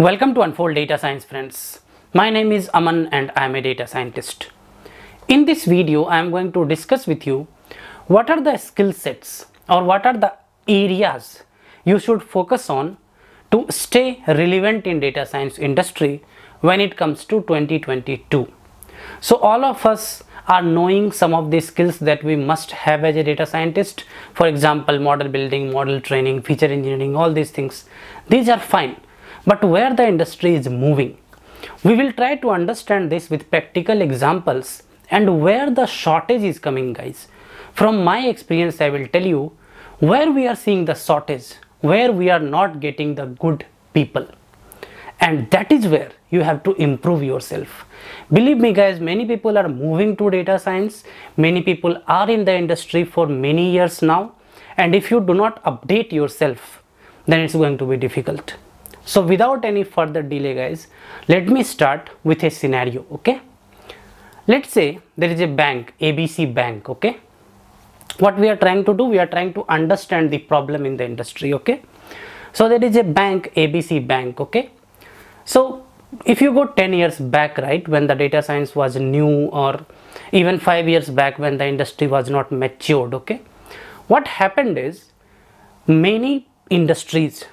Welcome to Unfold Data Science friends. My name is Aman and I am a data scientist. In this video I am going to discuss with you what are the skill sets or what are the areas you should focus on to stay relevant in data science industry when it comes to 2022. So all of us are knowing some of the skills that we must have as a data scientist. For example, model building, model training, feature engineering, all these things. These are fine but where the industry is moving. We will try to understand this with practical examples and where the shortage is coming guys. From my experience I will tell you where we are seeing the shortage, where we are not getting the good people and that is where you have to improve yourself. Believe me guys, many people are moving to data science, many people are in the industry for many years now and if you do not update yourself then it's going to be difficult. So without any further delay guys, let me start with a scenario, okay? Let's say there is a bank, ABC Bank, okay? What we are trying to do, we are trying to understand the problem in the industry, okay? So there is a bank, ABC Bank, okay? So if you go 10 years back, right, when the data science was new or even 5 years back when the industry was not matured, okay? What happened is many industries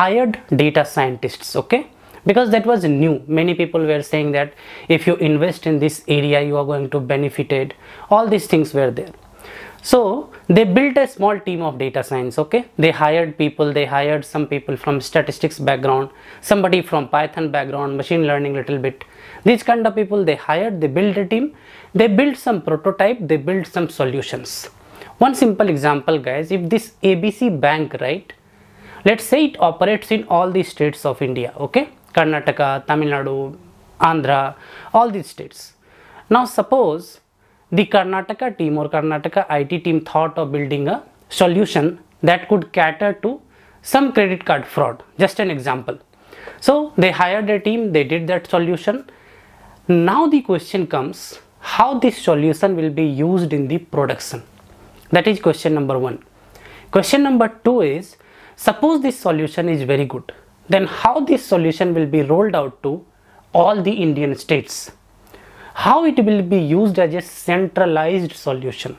hired data scientists okay? Because that was new. Many people were saying that if you invest in this area you are going to benefit it all these things were there. So they built a small team of data science okay? They hired people. They hired some people from statistics background somebody from python background machine learning little bit. These kind of people they hired. They built a team. They built some prototype. They built some solutions. One simple example guys. If this abc bank right let's say it operates in all the states of India okay? Karnataka Tamil Nadu Andhra all these states. Now suppose the Karnataka team or Karnataka IT team thought of building a solution that could cater to some credit card fraud. Just an example. So they hired a team they did that solution. Now the question comes how this solution will be used in the production? That is question number one. Question number two is Suppose this solution is very good, then how this solution will be rolled out to all the Indian states? How it will be used as a centralized solution?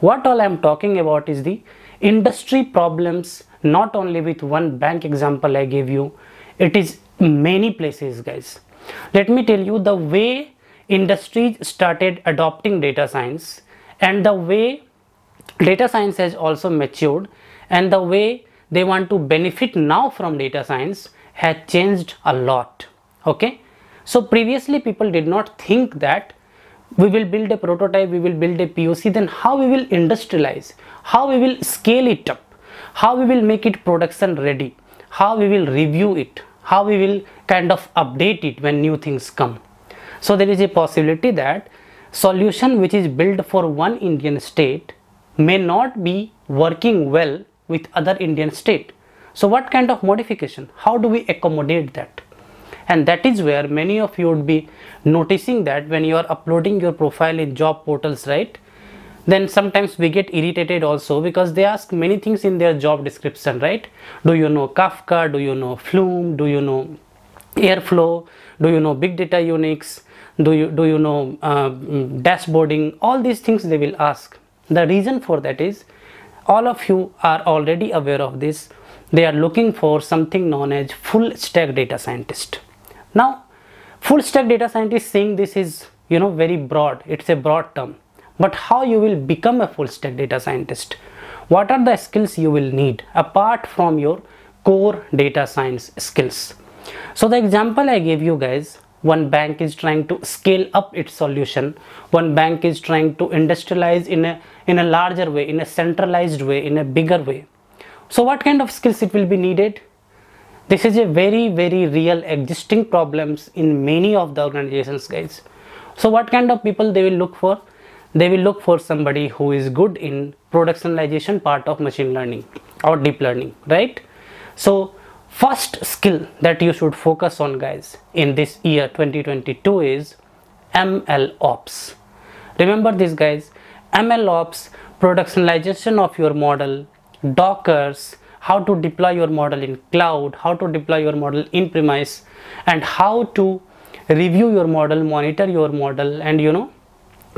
What all I am talking about is the industry problems not only with one bank example I gave you, it is many places guys. Let me tell you the way industries started adopting data science and the way data science has also matured and the way they want to benefit now from data science has changed a lot. Okay? So previously people did not think that we will build a prototype we will build a poc then how we will industrialize? How we will scale it up? How we will make it production ready? How we will review it? How we will kind of update it when new things come? So there is a possibility that solution which is built for one indian state may not be working well with other Indian state. So what kind of modification? How do we accommodate that? And that is where many of you would be noticing that when you are uploading your profile in job portals, right? Then sometimes we get irritated also because they ask many things in their job description, right? Do you know Kafka? Do you know Flume? Do you know Airflow? Do you know Big Data Unix? Do you, do you know uh, dashboarding? All these things they will ask. The reason for that is all of you are already aware of this. They are looking for something known as full stack data scientist. Now full stack data scientist saying this is you know very broad. It's a broad term. But how you will become a full stack data scientist? What are the skills you will need apart from your core data science skills? So the example i gave you guys one bank is trying to scale up its solution. One bank is trying to industrialize in a in a larger way in a centralized way in a bigger way. So what kind of skills it will be needed? This is a very very real existing problems in many of the organizations guys. So what kind of people they will look for? They will look for somebody who is good in productionization part of machine learning or deep learning right? So first skill that you should focus on guys in this year 2022 is ml ops remember this guys ml ops productionization of your model dockers how to deploy your model in cloud, how to deploy your model in premise, and how to review your model, monitor your model, and you know,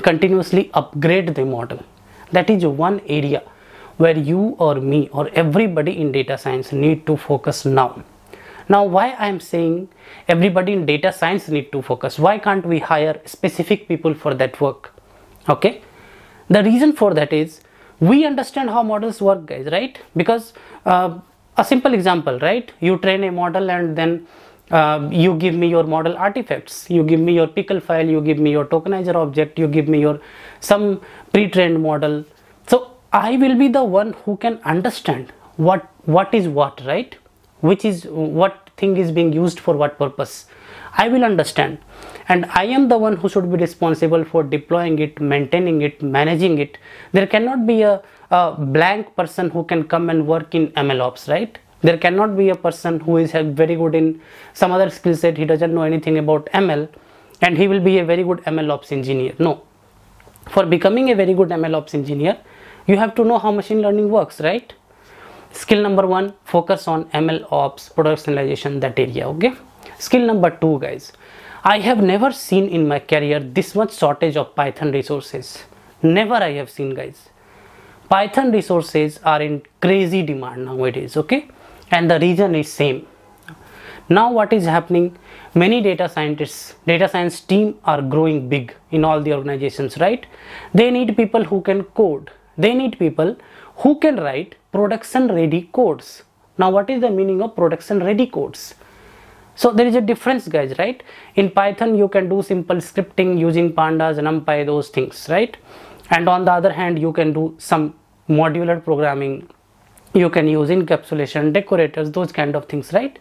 continuously upgrade the model. That is one area where you or me or everybody in data science need to focus now. Now, why I am saying everybody in data science need to focus? Why can't we hire specific people for that work? Okay, the reason for that is we understand how models work guys right? Because uh, a simple example right? You train a model and then uh, you give me your model artifacts. You give me your pickle file. You give me your tokenizer object. You give me your some pre-trained model. So i will be the one who can understand what what is what right which is what thing is being used for what purpose i will understand and I am the one who should be responsible for deploying it, maintaining it, managing it. There cannot be a, a blank person who can come and work in MLOps, right? There cannot be a person who is very good in some other skill set, he doesn't know anything about ML and he will be a very good MLOps engineer. No. For becoming a very good MLOps engineer, you have to know how machine learning works, right? Skill number one, focus on ml ops productionalization, that area, okay? Skill number two, guys, I have never seen in my career this much shortage of Python resources. Never I have seen guys. Python resources are in crazy demand nowadays, okay? And the reason is same. Now what is happening? Many data scientists, data science team are growing big in all the organizations, right? They need people who can code. They need people who can write production ready codes. Now what is the meaning of production ready codes? So there is a difference guys, right? In Python, you can do simple scripting using pandas, numpy, those things, right? And on the other hand, you can do some modular programming. You can use encapsulation, decorators, those kind of things, right?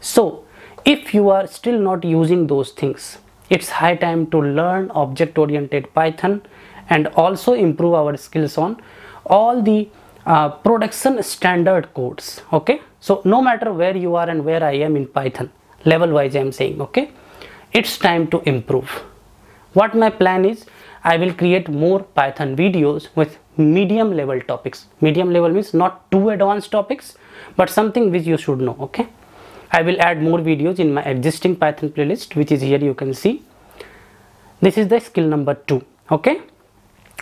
So if you are still not using those things, it's high time to learn object-oriented Python and also improve our skills on all the uh, production standard codes okay? So no matter where you are and where i am in python level wise I am saying okay? It's time to improve. What my plan is I will create more Python videos with medium level topics. Medium level means not too advanced topics but something which you should know okay? I will add more videos in my existing Python playlist which is here you can see. This is the skill number two okay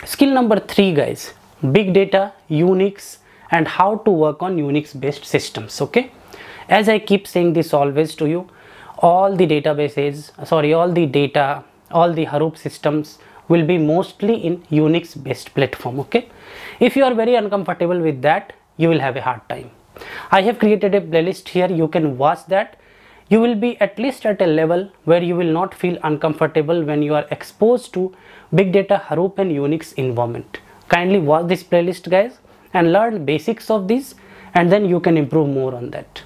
skill number three guys. Big data unix and how to work on unix based systems okay? As i keep saying this always to you all the databases sorry all the data all the hadoop systems will be mostly in unix based platform okay? If you are very uncomfortable with that you will have a hard time. I have created a playlist here. You can watch that you will be at least at a level where you will not feel uncomfortable when you are exposed to big data hadoop and unix environment. Kindly watch this playlist guys and learn basics of this and then you can improve more on that.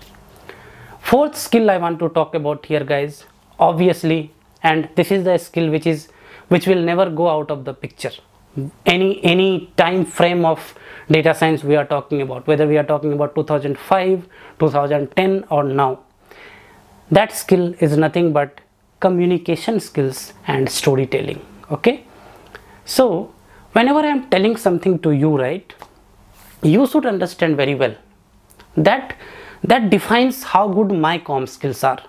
Fourth skill i want to talk about here guys obviously and this is the skill which is which will never go out of the picture. Any any time frame of data science we are talking about whether we are talking about 2005 2010 or now that skill is nothing but communication skills and storytelling okay? So whenever i am telling something to you right you should understand very well that that defines how good my com skills are.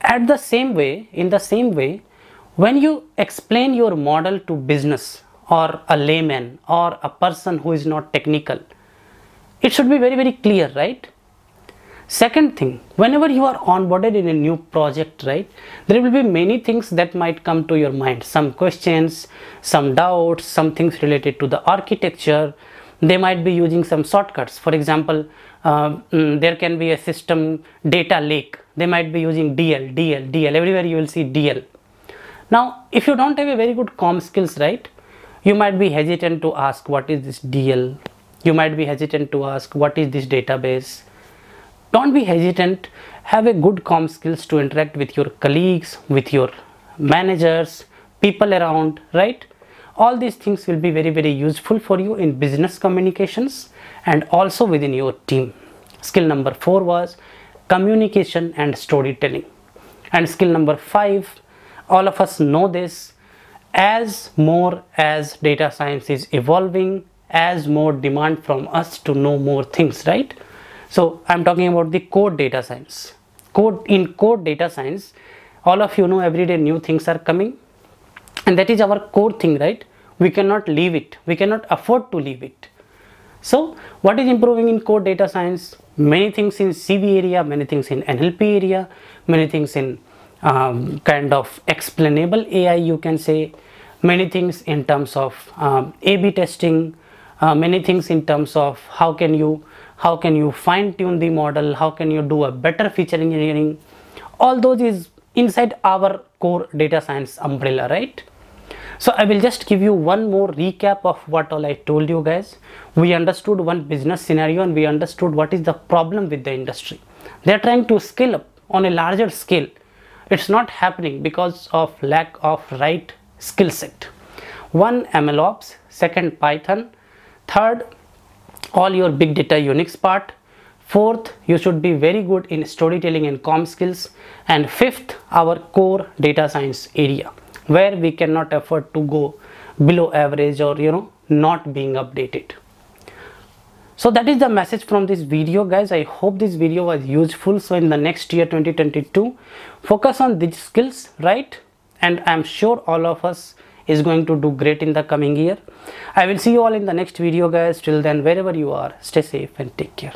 At the same way in the same way when you explain your model to business or a layman or a person who is not technical it should be very very clear right second thing whenever you are onboarded in a new project right there will be many things that might come to your mind. Some questions some doubts some things related to the architecture. They might be using some shortcuts. For example uh, there can be a system data lake. They might be using dl dl dl everywhere you will see dl now if you don't have a very good com skills right you might be hesitant to ask what is this dl you might be hesitant to ask what is this database don't be hesitant. Have a good com skills to interact with your colleagues with your managers people around right? All these things will be very very useful for you in business communications and also within your team. Skill number 4 was communication and storytelling. And skill number 5 all of us know this as more as data science is evolving as more demand from us to know more things right so i'm talking about the core data science. Code in core data science all of you know every day new things are coming. And that is our core thing right? We cannot leave it. We cannot afford to leave it. So what is improving in core data science? Many things in cv area many things in nlp area many things in um, kind of explainable ai you can say. Many things in terms of um, a b testing uh, many things in terms of how can you how can you fine tune the model? How can you do a better feature engineering? All those is inside our core data science umbrella right? So i will just give you one more recap of what all i told you guys. We understood one business scenario and we understood what is the problem with the industry. They are trying to scale up on a larger scale. It's not happening because of lack of right skill set. One mlops second python. Third all your big data unix part. Fourth you should be very good in storytelling and com skills. And fifth our core data science area where we cannot afford to go below average or you know not being updated. So that is the message from this video guys. I hope this video was useful. So in the next year 2022 focus on these skills right? And i'm sure all of us is going to do great in the coming year. I will see you all in the next video guys. Till then wherever you are stay safe and take care